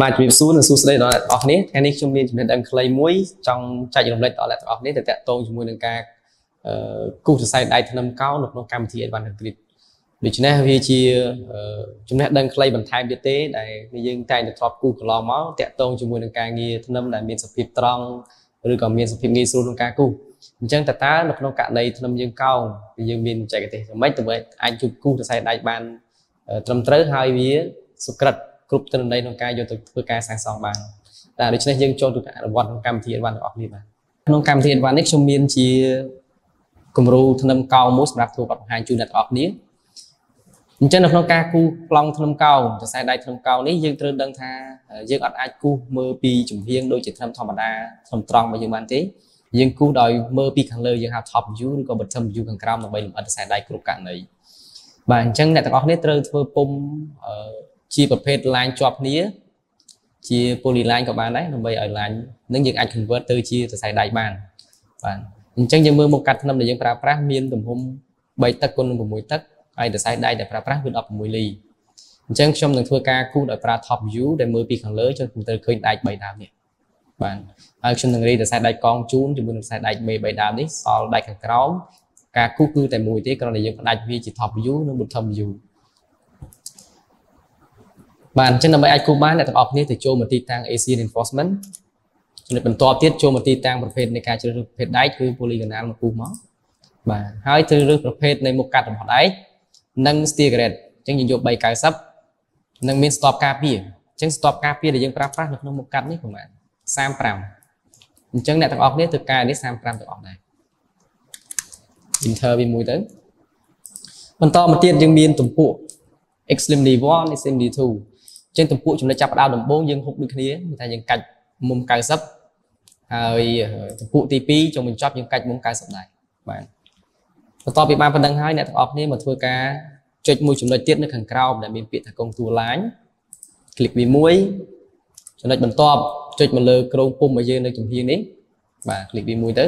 បាទជំរាបសួរនិងសួស្តីដល់អ្នកទាំងអស់គ្នាថ្ងៃនេះខ្ញុំមានចំណេះដឹងខ្លីមួយចង់ចែករំលែកដល់អ្នកទាំងអស់គ្នាទៅតាក់ទងជាមួយនឹងការគូសសរសៃដៃធ្នឹមកោនៅក្នុងកម្មវិធី Advanced Grid ដូច្នេះវាជាចំណេះដឹងខ្លីបន្ថែមទៀតទេដែលយើងតែងតែធ្លាប់គូសកន្លងមកតាក់ទងជាមួយនឹងការងារធ្នឹមដែលមានសភាពត្រង់ឬក៏មានសភាពងាយស្រួលក្នុងការគូសអញ្ចឹងតើតើនៅក្នុងករណីធ្នឹមយើងកោងយើងមានបច្ចេកទេសយ៉ាងម៉េចដើម្បីអាចជួយគូសសរសៃដៃបាន ត្រឹមត្រូវហើយវាសុក្រិតគ្រប់ទិន្នន័យក្នុងការយកទៅធ្វើការសាងសង់បានតែដូច្នេះយើងចូលទៅអនុវត្តក្នុងកម្មវិធី Advanced របស់គ្នាបាទក្នុងកម្មវិធី Advanced នេះខ្ញុំមានជាគំរូធ្នឹមកោងមួយសម្រាប់ធ្វើបទបង្ហាញជូនអ្នកទាំងអស់គ្នាអញ្ចឹងនៅក្នុងការគូប្លង់ធ្នឹមកោងសរសៃដៃធ្នឹមកោងនេះយើងត្រូវដឹងថាយើងអត់អាចគូសមើលពីចំហៀងដូចជាធ្នឹមធម្មតាធ្នឹមត្រង់របស់យើងបានទេយើងគូសដោយមើលពីខាងលើយើងហៅ top view ឬក៏ bottom view ខាងក្រោមដើម្បីលម្អិតសរសៃដៃគ្រប់ករណី បាទអញ្ចឹងអ្នកទាំងអស់គ្នាត្រូវធ្វើពុំជាប្រភេទ line ជាប់គ្នាជា poly line ក៏បានដែរដើម្បីឲ្យ line នឹងយើងអាច convert ទៅជាសរសៃដៃបានបាទអញ្ចឹងយើងមើលមុខកាត់ធ្នឹមដែលយើងប្រើប្រាស់មានទំហំ3ទឹកគុណនឹង6ទឹកហើយសរសៃដៃដែលប្រើប្រាស់គឺ16លីអញ្ចឹងខ្ញុំនឹងធ្វើការគូសដោយប្រើ top view ដែលមើលពីខាងលើចុះខ្ញុំត្រូវឃើញដែក3ដើមនេះបាទហើយខ្ញុំនឹងរីសរសៃដៃកងជូនជាមួយនឹងខ្សែដែកមេ3ដើមនេះសល់ដែកខាងក្រោម ការគូសគឺតែមួយទេគ្រាន់តែយើងផ្ដាច់វាជា top view និង bottom view បាទអញ្ចឹងដើម្បីអាចគូសបានអ្នកទាំងអស់គ្នាទៅចូលមកទីតាំង AC reinforcement ចំណុចបន្ទាប់ទៀតចូលមកទីតាំងប្រភេទនៃការជ្រើសរើសប្រភេទដែកគឺ polygonal មកគូសមកបាទហើយជ្រើសរើសប្រភេទនៃមុខកាត់របស់ដែកនិង steel grade អញ្ចឹងយើងយក390និងមាន stop ការពារអញ្ចឹង stop ការពារដែលយើងប្រើប្រាស់នៅក្នុងមុខកាត់នេះប្រហែល35អញ្ចឹងអ្នកទាំងអស់គ្នាទៅកែនេះ35ទាំងអស់ដែរ enter វាមួយទៅបន្តមកទៀតយើងមានទំពួក extremely 1 extremely 2អញ្ចឹងទំពួកចំណុចចាប់ផ្ដើមដំបូងយើងហុកដូចគ្នាតែយើងកាច់មុំ90ហើយទំពួកទី2ចុងបញ្ចប់យើងកាច់មុំ90ដែរបាទបន្ទាប់ពីបានប៉ុណ្្នឹងហើយអ្នកទាំងអស់គ្នាមកធ្វើការចុចមួយចំណុចទៀតនៅខាងក្រោមដែលមានពាក្យថាកងទួលឡាញ click វាមួយចំណុចបន្ទាប់ចុចមកលើក្រោមពុំរបស់យើងនៅជំហៀងនេះបាទ click វាមួយទៅ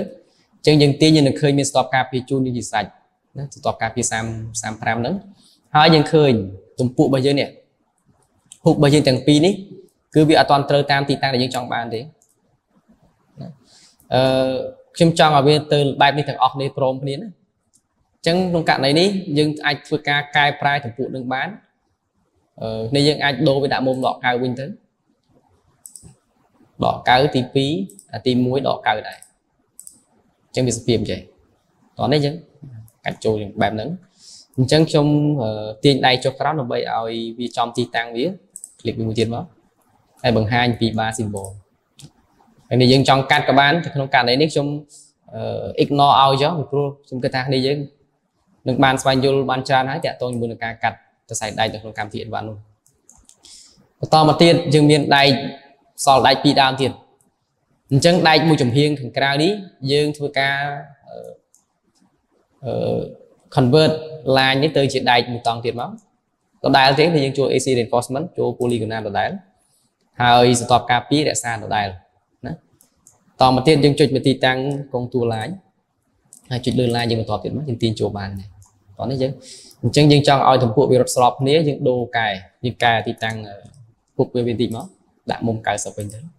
ចឹងយើងទាញយើងនឹងឃើញមាន stop ការពារជូននេះជាសាច់ណា stop ការពារ30 35ហ្នឹងហើយយើងឃើញទំពក់របស់យើងនេះហុករបស់យើងទាំងពីរនេះគឺវាអត់ទាន់ត្រូវតាមទីតាំងដែលយើងចង់បានទេអឺខ្ញុំចង់ឲ្យវាទៅបែបនេះទាំងអស់គ្នាព្រមគ្នាណាអញ្ចឹងក្នុងករណីនេះយើងអាចធ្វើការកែប្រែទំពួកនឹងបានអឺនេះយើងអាចដូរវាដាក់មុំដកកៅវិញទៅដកកៅទី2ទី1ដកកៅដែរអញ្ចឹងវាសភាពអញ្ចឹងតោះនេះយើងកាច់ចូលបែបហ្នឹងអញ្ចឹងខ្ញុំទាញដៃចុះក្រោមដើម្បីឲ្យវាចំទីតាំងវាคลิกមួយទៀតមកហើយបង្ហាញពី bar symbol ហើយនេះយើងចង់កាត់ក៏បានតែក្នុងករណីនេះខ្ញុំ ignore ឲ្យចុះពីព្រោះខ្ញុំគិតថានេះយើងនឹងបានស្វែងយល់បានច្រើនហើយតាក់ទងជាមួយនឹងការកាត់សរសៃដែកនៅក្នុងកម្មវិធី Advanced នោះបន្តមកទៀតយើងមានដែកសល់ដែកពីរដើមទៀត អញ្ចឹងដែកមួយចំហៀងខាងក្រៅនេះយើងធ្វើការអឺ convert line នេះទៅជាដែកមួយតង់ទៀតមកដដែលទេគឺយើងជួល AC reinforcement ជួល polygonal ដដែលហើយសន្ទាប់ការពាររក្សាដដែលណាតមកទៀតយើងចុចមកទីតាំងកងតួ line ហើយចុចលើ line យើងបន្តទៀតមកយើងទាញចូលបានដែរតោះនេះយើងអញ្ចឹងយើងចង់ឲ្យទំពក់វារត់ស្របគ្នាយើងដូរកែយើងកែទីតាំងពុកវាវាតិចមកដាក់មុំ90វិញទៅ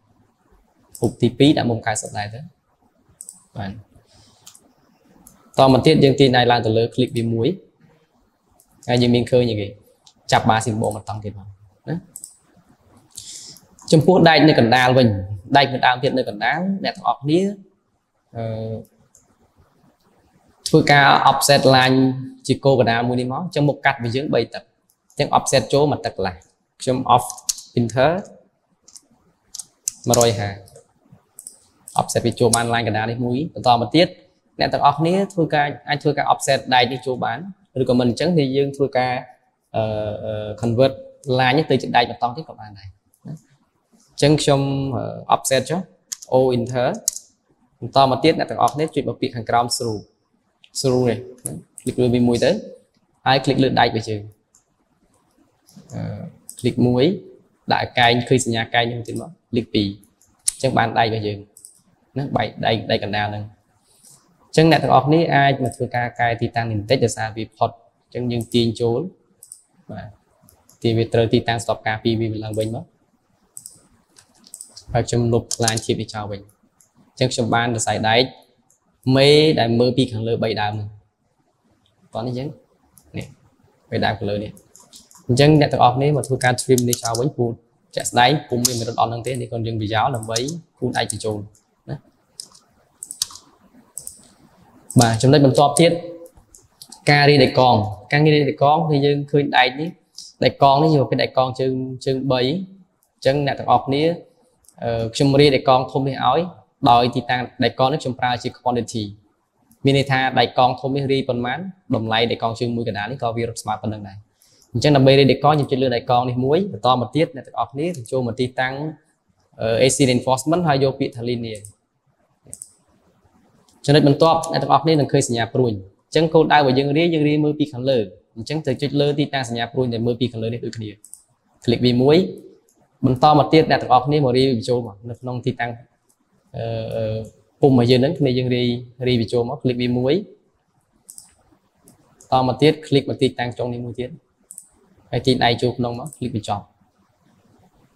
ពុកទី2ដាក់មុំ90ដែរទៅបាទតមកទៀតយើងទាញដៃឡើងទៅលើ click វាមួយហើយយើងមានឃើញអីគេចាប់បាស៊ីមបងមកតង់ទៀតមកណាចំពោះដែកនៅកណ្ដាលវិញដែកនៅដើមទៀតនៅកណ្ដាលអ្នកទាំងអស់គ្នាអឺធ្វើការ offset line ជាគោលកណ្ដាលមួយនេះមកអញ្ចឹងមុខកាត់វាយើង3ទឹកអញ្ចឹង offset ចូលមួយទឹកកន្លះខ្ញុំ off printer 150 offset វាចូលបានឡាយកណ្ដាលនេះមួយបន្តមកទៀតអ្នកទាំងអស់គ្នាធ្វើការអាចធ្វើការ offset ដែកនេះចូលបានឬក៏មិនអញ្ចឹងនេះយើងធ្វើការអឺ convert ឡាញនេះទៅជាដែកបន្តទៀតក៏បានដែរអញ្ចឹងខ្ញុំ offset ចុះ o enter បន្តមកទៀតអ្នកទាំងអស់គ្នាជួយបើពាក្យខាងក្រោម through through នេះ click លើវាមួយទៅហើយ click លើដែករបស់យើងអឺ click 1ដាក់កែងឃើញសញ្ញាកែងនឹងទៀតមក click 2អញ្ចឹងបានដែករបស់យើង ណាបែកដែកដែកកណ្ដាលហ្នឹងអញ្ចឹងអ្នកទាំងអស់គ្នាអាចមកធ្វើការកែទីតាំងនេះបន្តិចដោយសារវាផុតអញ្ចឹងយើងទាញចូលបាទទាទីវាត្រូវទីតាំងស្តបការពីវាឡើងវិញមកហើយខ្ញុំលុបឡាញធៀបវាចោលវិញអញ្ចឹងខ្ញុំបានសរសៃដែកមេដែលមើលពីខាងលើ3ដើមហ្នឹងតោះនេះអញ្ចឹងនេះ3ដើមខាងលើនេះអញ្ចឹងអ្នកទាំងអស់គ្នាមកធ្វើការ trim នេះចោលវិញពូជាក់ស្ដែងពុំមានរត់អត់ហ្នឹងទេនេះគាត់យើងវាយោដើម្បីពូនឯកចូលណា បាទចំណុចបន្ទាប់ទៀតការរីដៃកង ការរីដៃកងគឺយើងឃើញដែកនេះដែកកងនេះយើងពេលដែកកងជើងជើង3អញ្ចឹងអ្នកទាំងអស់គ្នាខ្ញុំរីដៃកងធំនេះឲ្យដោយទីតាំងដែកកងនេះខ្ញុំប្រើជា quantity មានន័យថាដែកកងធំនេះរីប៉ុន្មានតម្លៃដែកកងជើងមួយកណ្ដាលនេះក៏វារត់ស្មើប៉ុណ្្នឹងដែរអញ្ចឹងដើម្បីរីដៃកងខ្ញុំជិះលើដែកកងនេះមួយបន្តមកទៀតអ្នកទាំងអស់គ្នាចូលមកទីតាំង AC reinforcement ហើយយកពាក្យថា linear ចំណុចបន្ទាប់អ្នកទាំងអស់គ្នានឹងឃើញសញ្ញាព្រួយអញ្ចឹងគោលដៅរបស់យើងរៀនយើងរៀនមើលពីខាងលើអញ្ចឹងត្រូវចុចលើទីតាំងសញ្ញាព្រួយដែលមើលពីខាងលើនេះដូចគ្នា click វាមួយបន្តមកទៀតអ្នកទាំងអស់គ្នាមករីវីចូលមកនៅក្នុងទីតាំងអឺពុំរបស់យើងហ្នឹងគ្នាយើងរីរីវីចូលមក click វាមួយតមកទៀត click មកទីតាំងចុងនេះមួយទៀតហើយទីដៃចូលក្នុងមក click បញ្ចប់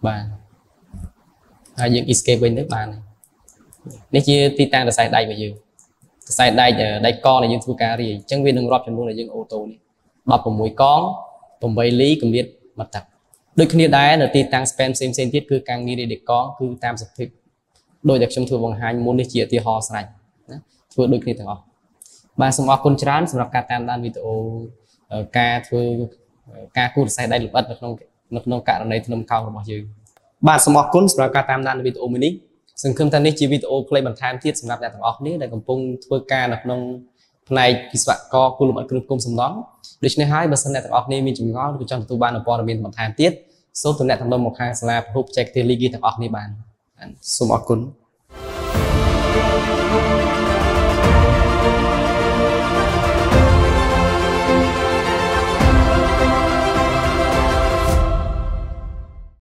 បាទហើយយើង escape វិញទៅបាននេះជាទីតាំងរសៃដៃរបស់យើង ខ្សែដែកដែកកដែលយើងធ្វើការរាយអញ្ចឹងវានឹងរាប់ចំនួនដែលយើងអូតូនេះ16កង8លីកម្រិតមកទឹកដូចគ្នាដែរនៅទីតាំង span ផ្សេងផ្សេងទៀតគឺការងាររាយដែកកគឺតាមសភាពដោយដែលខ្ញុំធ្វើបង្ហាញមុននេះជាឧទាហរណ៍ស្រេចណាធ្វើដូចគ្នាទាំងអស់បាទសូមអរគុណច្រើនសម្រាប់ការតាមដានវីដេអូការធ្វើការគូរខ្សែដៃលម្អិតនៅក្នុងនៅក្នុងករណីធ្នឹមកោងរបស់យើងបាទសូមអរគុណសម្រាប់ការតាមដានវីដេអូមួយនេះ សង្ឃឹមថានេះជាវីដេអូផ្លេចបន្ថែមទៀតសម្រាប់អ្នកទាំងអស់គ្នាដែលកំពុងធ្វើការនៅក្នុងផ្នែកវិស្វករគូលំអិតគ្រប់គុំសំឡងដូច្នេះហើយបើសិនអ្នកទាំងអស់គ្នាមានចម្ងល់ឬចង់ទទួលបានព័ត៌មានបន្ថែមទៀតសូមទំនាក់ទំនងមកខាងសាលាពហុបច្ចេកទេសលីគីទាំងអស់គ្នាបានសូមអរគុណ thank you